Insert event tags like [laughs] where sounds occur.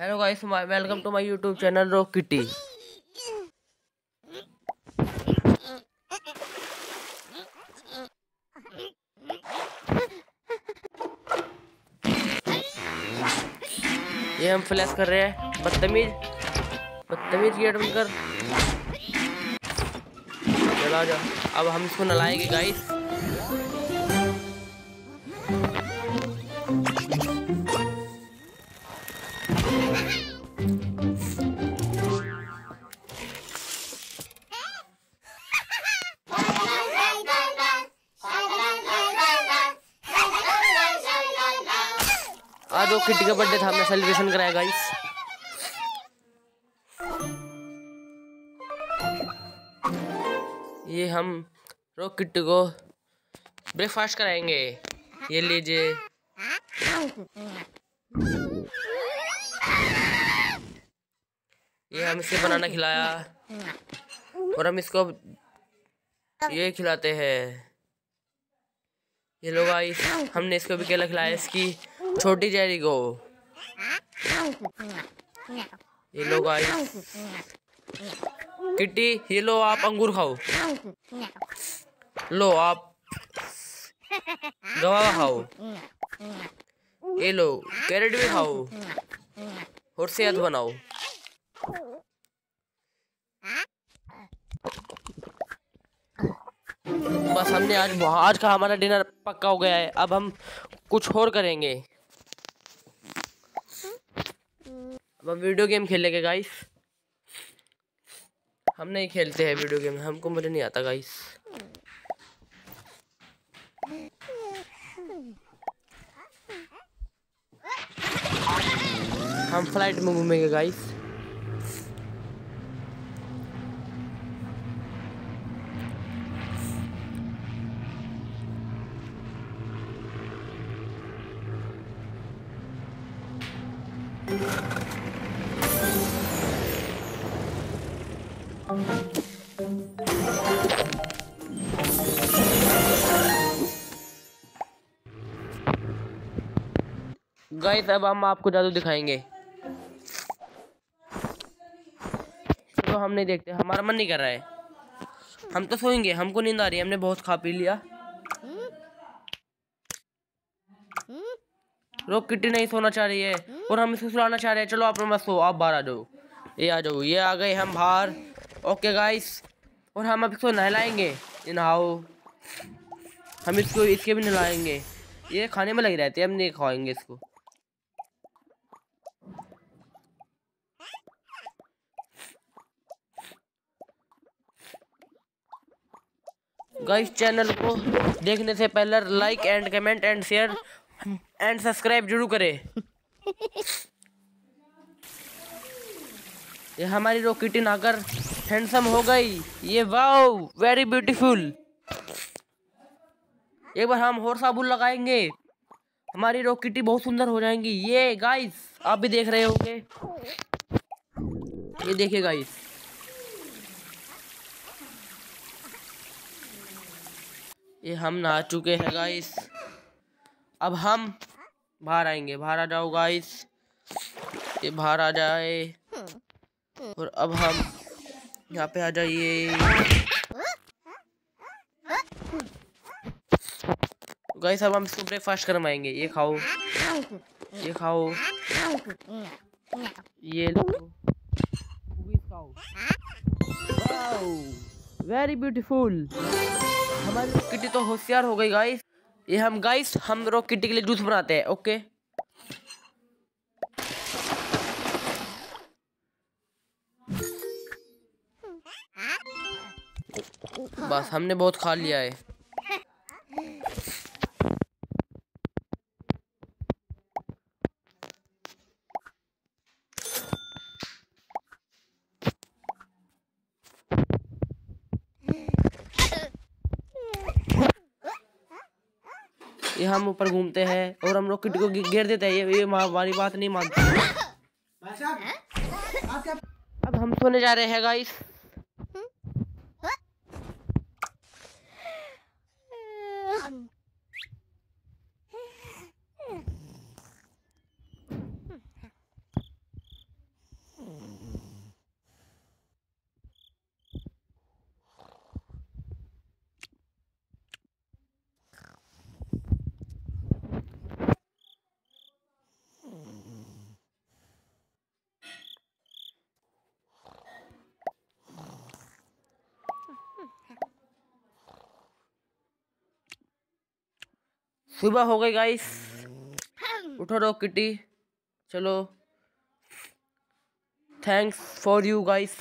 Hello guys welcome to my YouTube channel rock kitty ये हम flash कर रहे हैं, बदतमीज। बदतमीज गेट बंद कर चला जा। अब हम इसको नलाएँगे गाइस वो किटी का बर्थडे था, हमने सेलिब्रेशन कराया गाइस ये हम रोक किट्टू को ब्रेकफास्ट कराएँगे. ये लीजिए. ये हम इसे बनाना खिलाया. और हम इसको ये खिलाते हैं. ये लोग आई हमने इसको भी केला खिलाया, इसकी छोटी चेरी को। ये लोग आई किट्टी, ये लो आप अंगूर खाओ। लो आप गवा खाओ। ये लो, कैरेट भी खाओ। और सेहत बनाओ। बस हमने आज आज का हमारा डिनर पक्का हो गया है। अब हम कुछ और करेंगे। अब हम वीडियो गेम खेलेंगे गाइस हम नहीं खेलते हैं वीडियो गेम हमको मुझे नहीं आता गाइस हम फ़्लाइट में घूमेंगे गाइस गाइस अब हम आपको जादू दिखाएँगे। तो हम नहीं देखते, हमारा मन नहीं कर रहा है। हम तो सोएँगे, हमको नींद आ रही है, हमने बहुत खा पी लिया। रोक किट्टी नहीं सोना चाह रही है, और हम इसको सुलाना चाह रहे हैं। चलो, आप मत सो आप बाहर आ जाओ। ये आ जाओ, ये आ गए हम बाहर। ओके गाइस और हम अब इसको नहलाएँगे। नहाओ। हम इसको इसके भी नहलाएँगे। ये खाने में लगी रहती है हम नहीं खाएँगे इसको। गाइस चैनल को देखने से पहले like and comment and share and subscribe ज़रूर करें। [laughs] ये हमारी रॉकेटी नागर हैंडसम हो गई। ये वाओ वेरी ब्यूटीफुल एक बार हम और साबुन लगाएँगे। हमारी रॉकेटी बहुत सुंदर हो जाएँगी। ये गाइस आप भी देख रहे होंगे। ये देखिए गाइस ये हम नहा चुके हैं गाइस अब हम बाहर आएँगे। बाहर आ जाओ गाइस ये बाहर आ जाए। और अब हम यहाँ पे आ जाइए। गाइस अब हम इसको ब्रेकफास्ट करवाएँगे। ये खाओ। ये खाओ। ये वेरी ब्यूटीफुल हमारी किटी तो होशियार हो गई गाइस ये हम गाइस हम रॉक किटी के लिए जूस बनाते हैं ओके बस हमने बहुत खा लिया है। ये हम ऊपर घूमते हैं और हम लोग किट को घेर देते हैं। ये ये हमारी बात नहीं मानते। अब हम सोने जा रहे हैं गाइस सुबह हो गई गाइस उठो रो किटी। चलो। Thanks for you guys